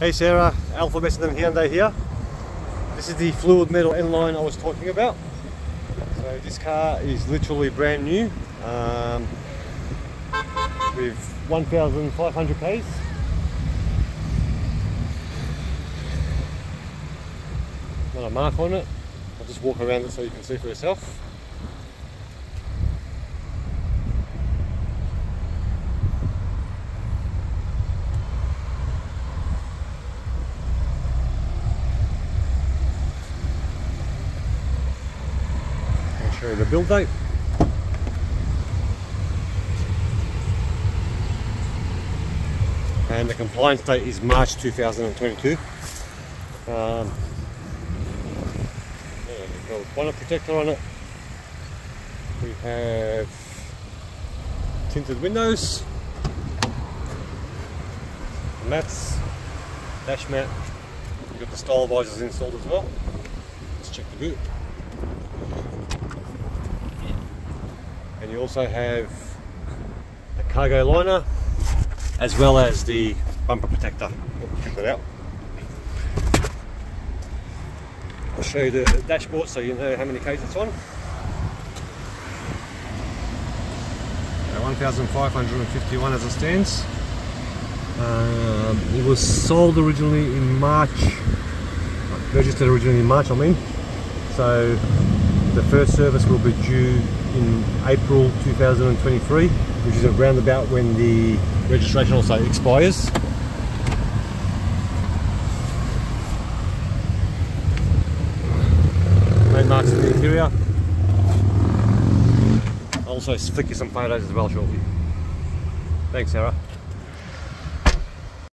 Hey Sarah, Alpha Messenger Hyundai here. This is the fluid metal N Line I was talking about. So this car is literally brand new um, with 1,500 Ks. Not a mark on it. I'll just walk around it so you can see for yourself. Show you the build date. And the compliance date is March 2022. Um, bonnet protector on it. We have tinted windows, mats, dash mat. We've got the style visors installed as well. Let's check the boot. and you also have a cargo liner as well as the bumper protector. Check that out. I'll show you the dashboard so you know how many Ks it's on. 1551 as it stands. Um, it was sold originally in March, registered originally in March I mean. So the first service will be due in April 2023, which is around about when the registration also expires. Main marks in the interior. I'll also flick you some photos as well shortly. Thanks Sarah.